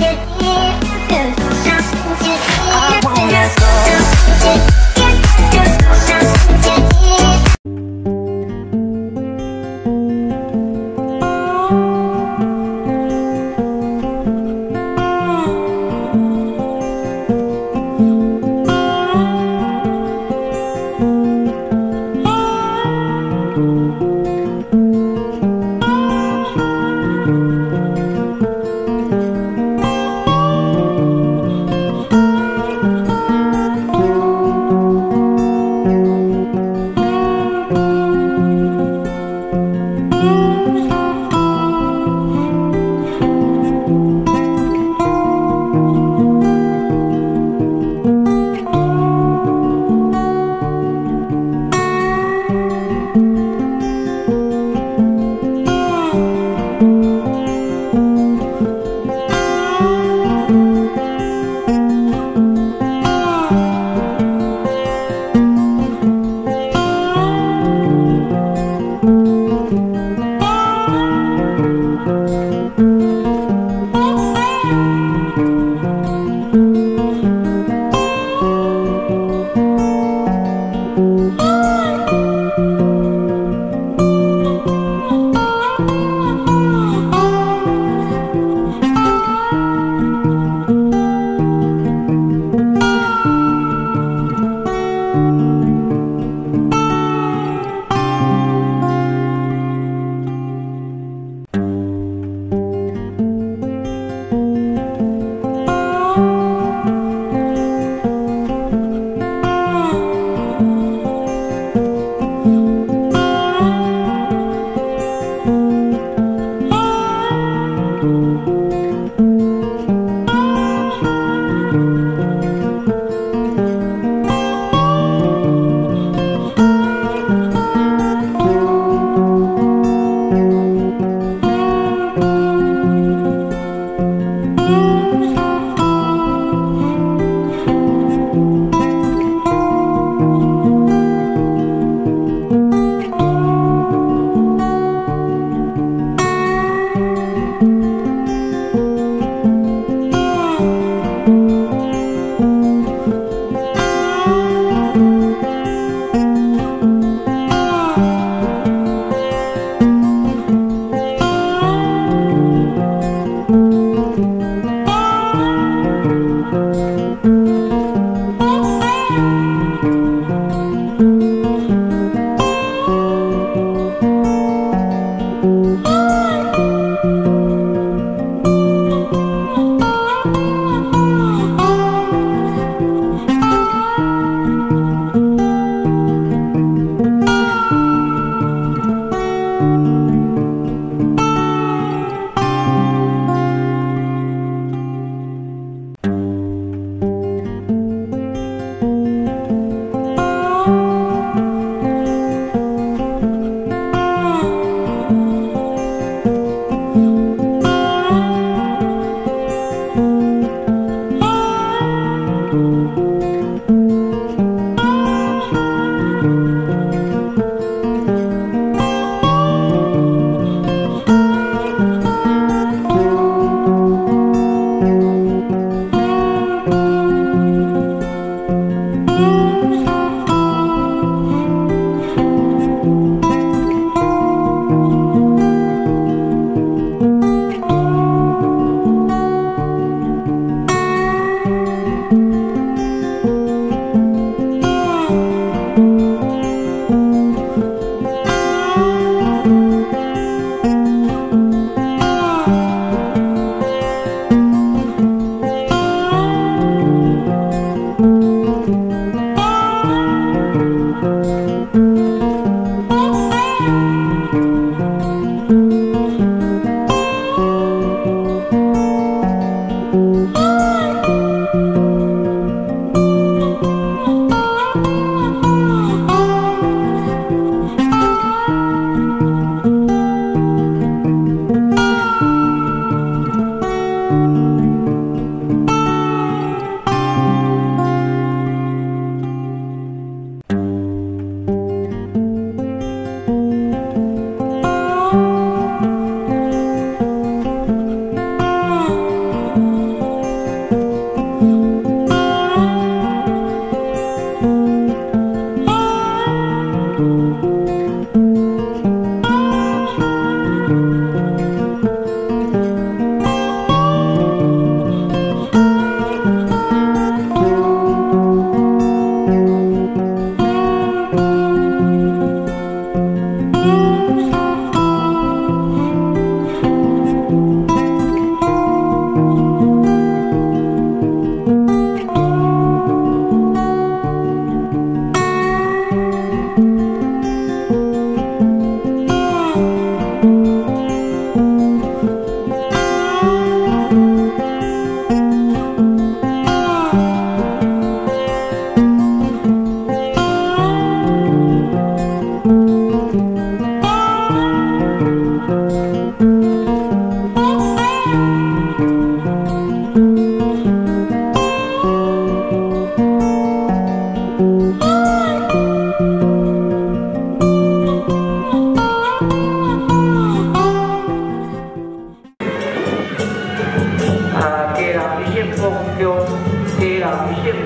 It's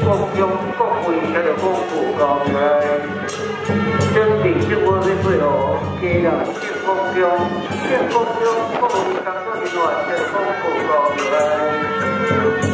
国中国会遐个广播交出来，准备出国的最后，加入去国中，去国中国会工作人员遐个。